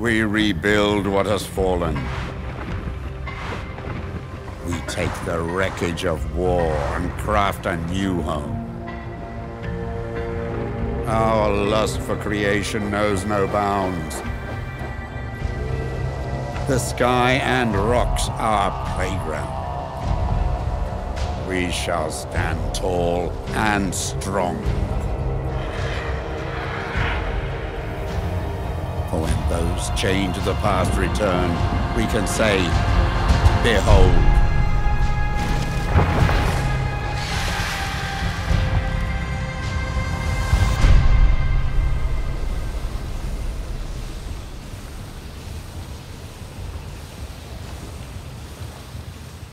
We rebuild what has fallen. We take the wreckage of war and craft a new home. Our lust for creation knows no bounds. The sky and rocks our playground. We shall stand tall and strong. For when those chained to the past return, we can say, Behold,